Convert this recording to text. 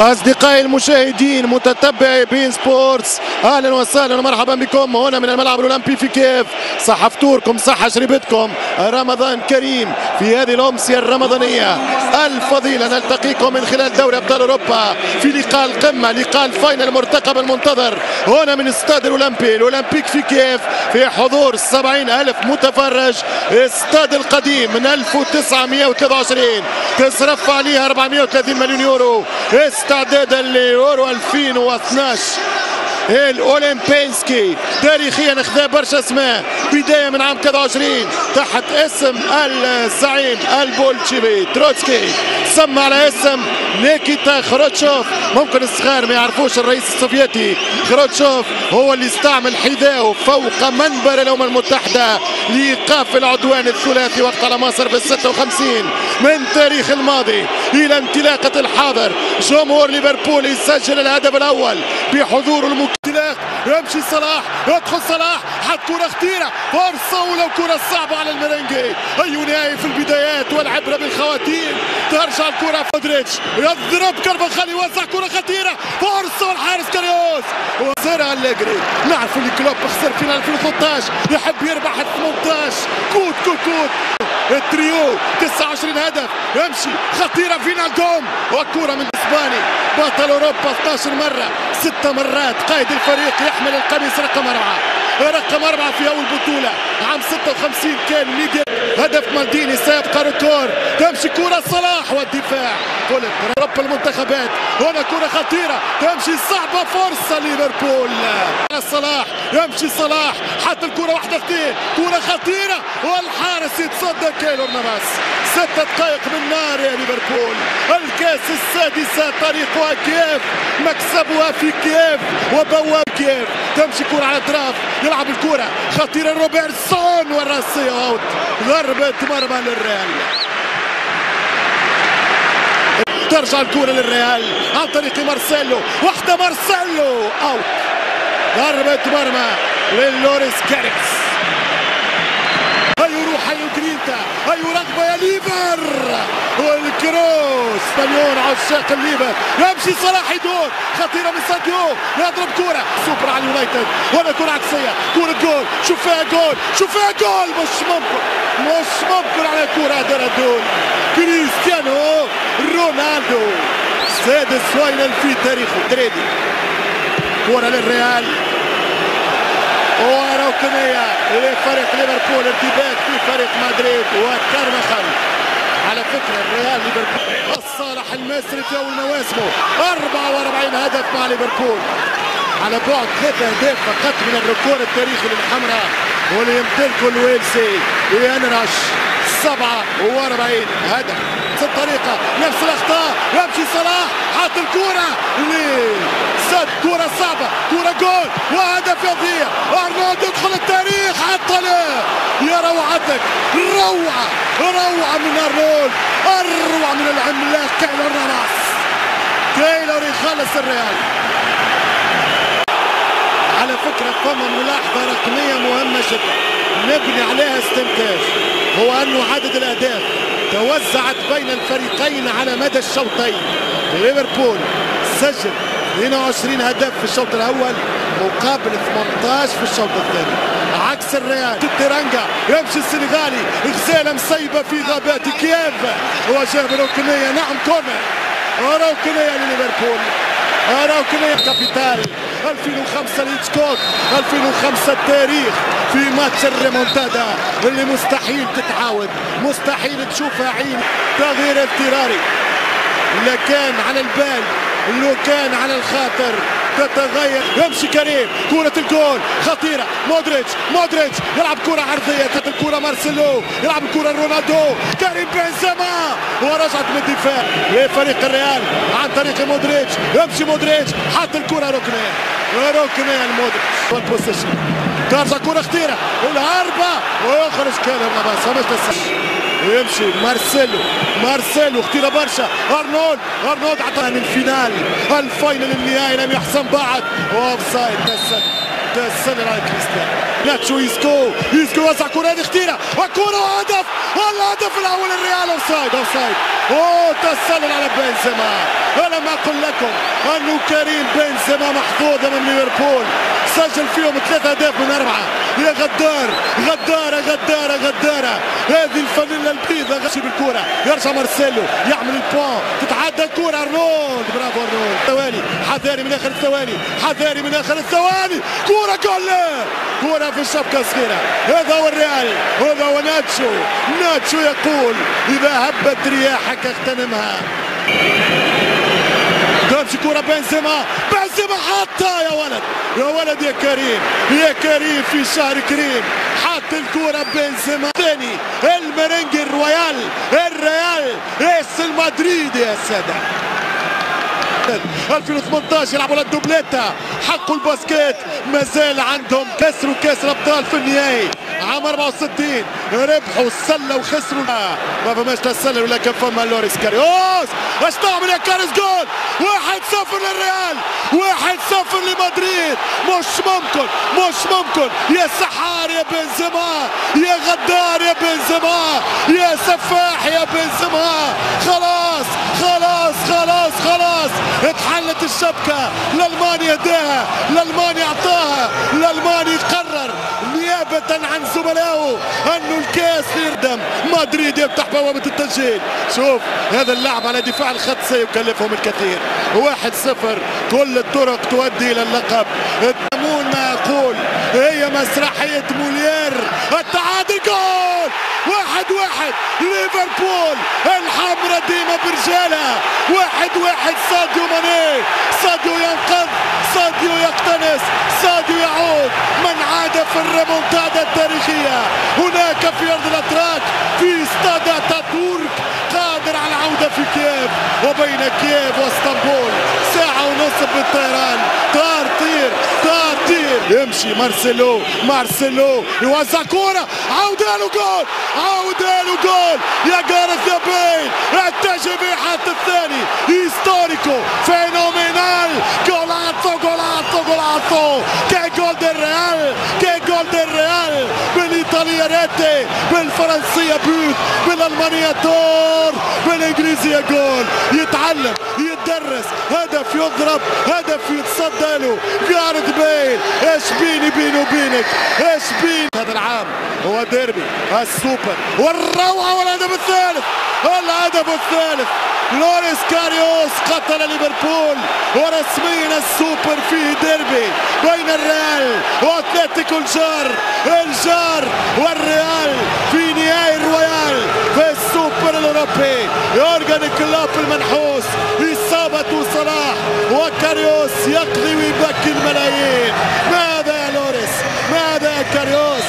أصدقائي المشاهدين متتبعي بين سبورتس أهلا وسهلا ومرحبا بكم هنا من الملعب الأولمبي في كييف صح فطوركم صح شربتكم رمضان كريم في هذه الأمسية الرمضانية. الفضيلة نلتقيكم من خلال دوري أبطال أوروبا في لقاء القمة لقاء ال final المرتقب المنتظر هنا من استاد الأولمبي الأولمبيك في كييف في حضور 70 ألف متفرج. استاد القديم من 1923 تصرف عليها 430 مليون يورو. استعدادا ليورو 2012 الاولمبيسكي تاريخيا خذا برشا أسماء بداية من عام 23 تحت اسم الزعيم البولشيفي تروتسكي. سمى على اسم نيكيتا خروتشوف. ممكن الصغار ما يعرفوش الرئيس السوفيتي. خروتشوف هو اللي استعمل حذاءه فوق منبر الأمم المتحدة لإيقاف العدوان الثلاثي وقت على مصر في 56 من تاريخ الماضي إلى انطلاقة الحاضر جمهور ليفربول يسجل الهدف الأول بحضور المك انطلاق يمشي صلاح يدخل صلاح. حط كرة خطيرة. فرصة ولو كرة صعبة على المرنجي. أي نهاية في البدايات والعبرة بالخواتيم ترجع الكرة فودريتش. يضرب كرفخال يوزع كرة خطيرة. فرصة والحارس كاريوس. وزرع أليجري. نعرف اللي كلوب خسر فينال 2013 يحب يربح 18 كوت كوت كوت. التريو 29 هدف. يمشي. خطيرة فينالدوم. وكرة من اسباني بطل أوروبا 12 مرة. ست مرات. قائد الفريق يحمل القميص رقم أربعة. رقم أربعة في أول بطولة. عام 56 كان ميغيل. هدف مالديني سيبقى ريكور تمشي كرة صلاح والدفاع. قلت رب المنتخبات. هنا كرة خطيرة. تمشي صعبة فرصة ليفربول. صلاح يمشي صلاح. حتى الكرة واحدة اثنين. كرة خطيرة. والحارس يتصدى كيلور نافاس. ست دقائق من نار يا ليفربول. الكاس السادسة طريقها كيف مكسبها في كيف وبواب كيف تمشي كرة على الاطراف يلعب الكرة. خطيرة روبرتسون والراسية اوت ضربة مرمى للريال. ترجع الكرة للريال عن طريق مارسيلو. واحدة مارسيلو. أوت. ضربة مرمى للوريس كاريكس. هيو روح هيو جرينتا هيو رغبة يا ليفر. والكروس مليون عشاق الليفر. يمشي صلاح يدور. خطيرة من ساديو. يضرب كرة. سوبر على اليونايتد. هنا كرة عكسية. كرة جول شوف فيها جول. شوف فيها جول. مش ممكن. مش ممكن على كرة دول كريستيانو رونالدو. سادس فاينل في تاريخه تريدي كرة للريال. وركنية لفريق ليفربول. ارتباك في فريق مدريد. وكارمخل على فكرة الريال ليفربول. الصالح المصري في أول مواسمه. 44 هدف مع ليفربول. على بعد ثلاثة أهداف فقط من ال record التاريخي للحمراء. واللي يمتلكه الويلزي. إيان راش 47 هدف. نفس الطريقة نفس الأخطاء. يمشي صلاح حاط الكرة لسد كرة صعبة كرة جول وهدف يضيع. أرنولد يدخل التاريخ له يا روعتك روعة روعة من أرنولد أروع من العملاق كايلور نافاس كايلور يخلص الريال. على فكرة فما ملاحظة رقمية مهمة جدا. نبني عليها استنتاج. هو أنه عدد الأهداف. توزعت بين الفريقين على مدى الشوطين. ليفربول سجل 22 هدف في الشوط الأول مقابل 18 في الشوط الثاني. عكس الريال تيرانجا يمشي السنغالي غزالة مسيبة في غابات كييف. وجاب ركنية نعم corner ركنية لليفربول. ركنية capitale. 2005 ليتشكوك 2005 التاريخ في ماتش الريمونتادا اللي مستحيل تتعاود مستحيل تشوفها عين تغيير اضطراري لا كان على البال لو كان على الخاطر. تتغير. يمشي كريم. كرة الجول. خطيرة. مودريتش. مودريتش. يلعب كرة عرضية. تحت الكرة مارسيلو. يلعب الكرة رونالدو. كريم بنزيما. ورجعت من الدفاع لفريق الريال عن طريق مودريتش. يمشي مودريتش. حط الكرة. ركنية. ركنية وال possession ترجع كرة خطيرة. والهربة ويخرج نافاس. مش لسه ويمشي. مارسيلو. مارسيلو خطيره برشا. أرنولد. أرنولد عطاها ال finale. ال final النهائي لم يحسم بعد. offside تسلل على كريستيانو ناتشو يسكو يسكو وزع كرة هذه خطيرة وكرة وهدف. الهدف الأول الريال offside. offside. أوه تسلل على بنزيما. ألم أقل لكم أنه كريم بنزيما محظوظ من ليفربول. سجل فيهم ثلاثة أهداف من أربعة. يا غدار غدارة غدارة غدارة. هذه الفانيلا البيضاء غشي بالكرة يرجع مارسيلو يعمل ال point تتعدى الكرة أرنولد. برافو أرنولد. ثواني. حذاري من آخر الثواني. حذاري من آخر الثواني. كرة جول كرة في الشبكة الصغيرة. هذا هو الريال هذا هو ناتشو. ناتشو يقول إذا هبت رياحك اغتنمها. تمشي كرة بنزيما. بنزيما حطها يا ولد. يا ولد يا كريم يا كريم في شهر كريم. حط الكرة بنزيما. ثاني المرينغي الرويال. الريال اس المدريد يا سادة 2018 يلعبوا للدوبليتا حقوا الباسكيت. ما زال عندهم كسروا كاس الابطال في النهائي. عام 64 ربحوا السلة وخسروا. ما فماش لا السلة ولا كان فما لوريس كاريوس. اش تعمل يا كاريس جول 1-0 للريال. 1-0 لمدريد. مش ممكن مش ممكن. يا سحار يا بنزيما. يا غدار يا بنزيما. يا سفاح يا بنزيما. خلاص خلاص خلاص خلاص. اتحلت الشبكة. لألمانيا اداها لألمانيا أعطاها. لألمانيا قرر نيابة عن زملائه. أنه الكاس يردم. مدريد يفتح بوابة التسجيل. شوف هذا اللعب على دفاع الخط سيكلفهم الكثير. واحد صفر. كل الطرق تؤدي إلى اللقب. التمون ما أقول هي مسرحية مولير التعادل جول! واحد واحد. ليفربول. الحمرة ديما برجالها. واحد واحد. ساديو ماني. ساديو ينقذ. ساديو يقتنص. ساديو يعود. في الريمونتادا التاريخية هناك في أرض الأتراك في استاد اتاتورك قادر على العودة في كييف وبين كييف واسطنبول ساعة ونصف بالطيران طار طير طار طير يمشي مارسيلو مارسيلو يوزع كورة عودة له جول عودة له جول يا غاريث يا بيل اتجه به حتى الثاني histórico fenomenal golazo golazo golazo qué gol del Real qué gol del Real rete بالفرنسية but بالالمانية Tor بالانجليزية جول. يتعلم يتدرس هدف يضرب هدف يتصدى له. غاريث بيل إيش بيني بيني وبينك؟ إيش بين هذا العام هو ديربي السوبر. والروعة والهدف الثالث الهدف الثالث. لوريس كاريوس قتل ليفربول ورسميا السوبر فيه ديربي بين الريال وأتلتيكو الجار. الجار والريال مبابي يورجن كلوب المنحوس إصابة صلاح وكاريوس يقضي ويبكي الملايين. ماذا يا لوريس؟ ماذا يا كاريوس؟